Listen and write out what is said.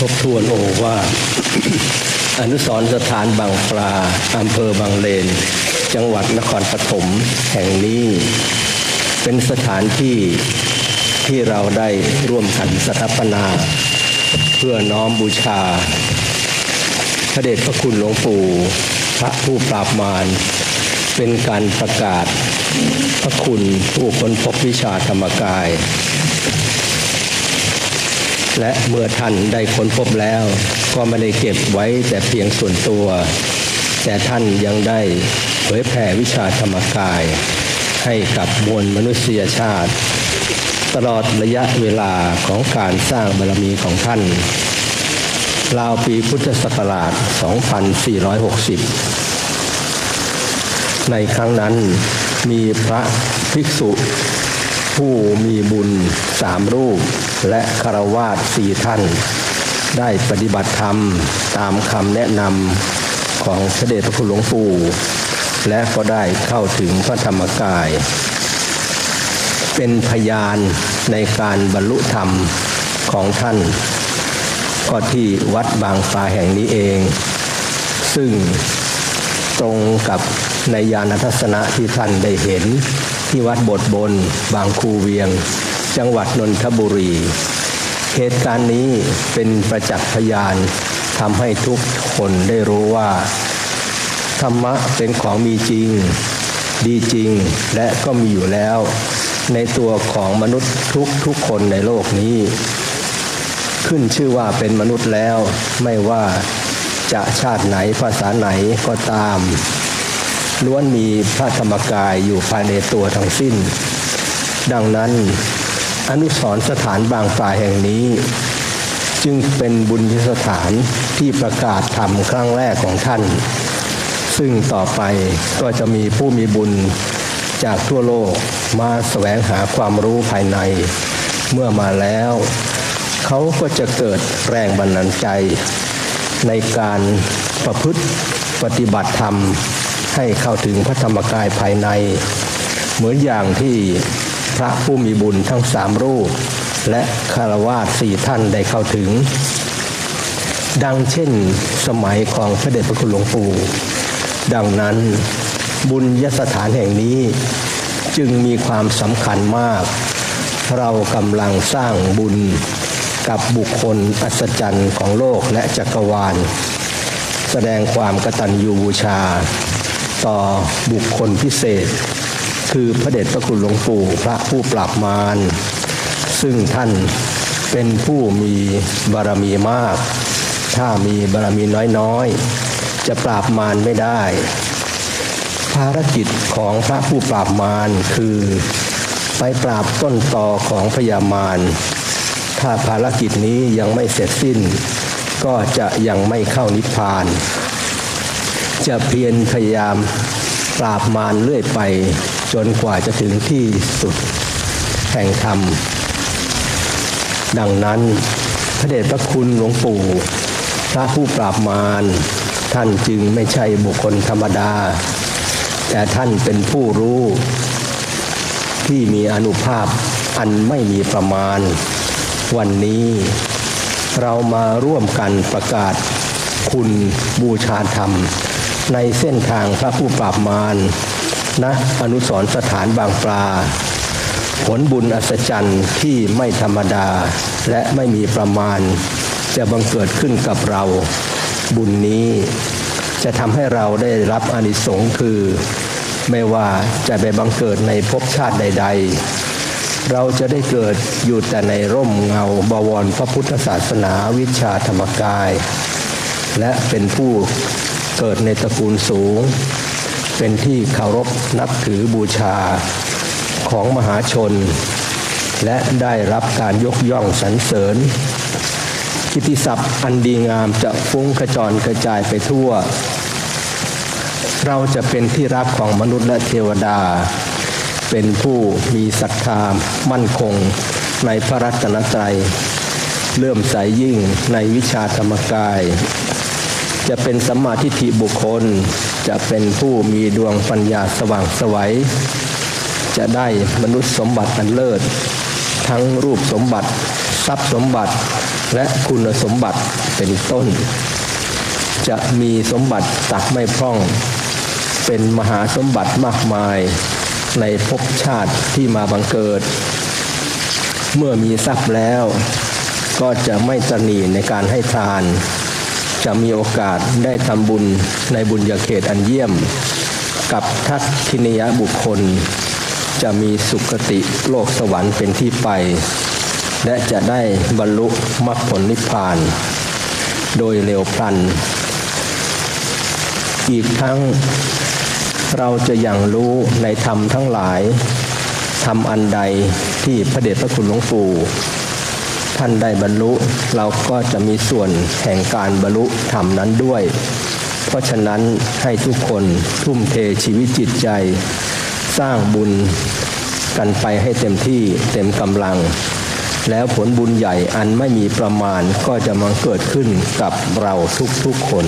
ทบทวนโอว่าอนุสรสถานบางปลาอำเภอบางเลน จังหวัดนครปฐมแห่งนี้ เป็นสถานที่ที่เราได้ร่วมกันสถาปนา เพื่อน้อมบูชา พระเดชพระคุณหลวงปู่พระผู้ปราบมารเป็นการประกาศ พระคุณผู้คนพบวิชาธรรมกาย และเมื่อท่านได้ค้นพบแล้ว ก็ไม่ได้เก็บไว้แต่เพียงส่วนตัว แต่ท่านยังได้เผยแผ่วิชาธรรมกาย ให้กับมวลมนุษยชาติ ตลอดระยะเวลาของการสร้างบารมีของท่านราวปีพุทธศักราช 2460 ในครั้งนั้นมีพระภิกษุ ผู้มีบุญสามรูป และคารวาสสี่ท่าน ได้ปฏิบัติธรรมตามคำแนะนำของพระเดชพระคุณหลวงปู่ และก็ได้เข้าถึงพระธรรมกาย เป็นพยานในการบรรลุธรรมของท่าน ก็ที่วัดบางปลาแห่งนี้เอง ซึ่งตรงกับในยานทัศนะที่ท่านได้เห็น ที่วัดบทบน บางคูเวียง จังหวัดนนทบุรี เหตุการณ์นี้เป็นประจักษ์พยานทำให้ทุกคนได้รู้ว่า ธรรมะเป็นของมีจริง ดีจริงและก็มีอยู่แล้ว ในตัวของมนุษย์ทุกทุกคนในโลกนี้ ขึ้นชื่อว่าเป็นมนุษย์แล้ว ไม่ว่าจะชาติไหนภาษาไหนก็ตาม ล้วนมีพระธรรมกายอยู่ภายในตัวทั้งสิ้น ดังนั้นอนุสรสถานบางปลายแห่งนี้ จึงเป็นบุญสถานที่ประกาศธรรมครั้งแรกของท่าน ซึ่งต่อไปก็จะมีผู้มีบุญจากทั่วโลกมาแสวงหาความรู้ภายใน เมื่อมาแล้ว เขาก็จะเกิดแรงบันดาลใจ ในการประพฤติปฏิบัติธรรม ให้เข้าถึงพระธรรมกายภายใน เหมือนอย่างที่พระผู้มีบุญทั้งสามรูป และคารวาสสี่ท่านได้เข้าถึง ดังเช่นสมัยของพระเดชพระคุณหลวงปู่ ดังนั้นบุญยสถานแห่งนี้จึงมีความสำคัญมาก เรากำลังสร้างบุญกับบุคคลอัศจรรย์ของโลกและจักรวาล แสดงความกตัญญูบูชา ต่อบุคคลพิเศษ คือพระเดชพระคุณหลวงปู่พระผู้ปราบมารซึ่งท่านเป็นผู้มีบารมีมาก ถ้ามีบารมีน้อยๆ จะปราบมารไม่ได้ ภารกิจของพระผู้ปราบมารคือ ไปปราบต้นตอของพยามารถ้าภารกิจนี้ยังไม่เสร็จสิ้น ก็จะยังไม่เข้านิพพาน จะเพียรพยายามปราบมารเรื่อยไป จนกว่าจะถึงที่สุดแห่งธรรม ดังนั้นพระเดชพระคุณหลวงปู่ พระผู้ปราบมารท่านจึงไม่ใช่บุคคลธรรมดา แต่ท่านเป็นผู้รู้ ที่มีอนุภาพอันไม่มีประมาณ วันนี้เรามาร่วมกันประกาศคุณบูชาธรรม ในเส้นทางพระผู้ปราบมารณอนุสรสถานบางปลา ผลบุญอัศจรรย์ที่ไม่ธรรมดาและไม่มีประมาณ จะบังเกิดขึ้นกับเรา บุญนี้จะทำให้เราได้รับอานิสงส์คือ ไม่ว่าจะไปบังเกิดในภพชาติใด ๆ เราจะได้เกิดอยู่แต่ในร่มเงาบวรพระพุทธศาสนาวิชาธรรมกาย และเป็นผู้ เกิดในตระกูลสูง เป็นที่เคารพนับถือบูชาของมหาชน และได้รับการยกย่องสรรเสริญกิติศัพท์อันดีงามจะฟุ้งกระจรกระจายไปทั่ว เราจะเป็นที่รักของมนุษย์และเทวดา เป็นผู้มีศรัทธามั่นคงในพระรัตนตรัย เลื่อมใสยิ่งในวิชาธรรมกาย จะเป็นสัมมาทิฏฐิบุคคล จะเป็นผู้มีดวงปัญญาสว่างไสวัย จะได้มนุษย์สมบัติอันเลิศ ทั้งรูปสมบัติ ทรัพย์สมบัติและคุณสมบัติเป็นต้น จะมีสมบัติตักไม่พร่อง เป็นมหาสมบัติมากมายในภพชาติที่มาบังเกิด เมื่อมีทรัพย์แล้ว ก็จะไม่ตระหนีในการให้ทาน จะมีโอกาสได้ทำบุญในบุญญาเขตอันเยี่ยม กับทัศทินยบุคคล จะมีสุคติโลกสวรรค์เป็นที่ไป และจะได้บรรลุมรรคผลนิพพาน โดยเร็วพลัน อีกทั้งเราจะอยังรู้ในธรรมทั้งหลายทำอันใดที่พระเดชพระคุณหลวงปู่ ท่านได้บรรลุ เราก็จะมีส่วนแห่งการบรรลุธรรมนั้นด้วย เพราะฉะนั้นให้ทุกคนทุ่มเทชีวิตจิตใจ สร้างบุญกันไปให้เต็มที่เต็มกำลัง แล้วผลบุญใหญ่อันไม่มีประมาณก็จะมาเกิดขึ้นกับเราทุกๆคน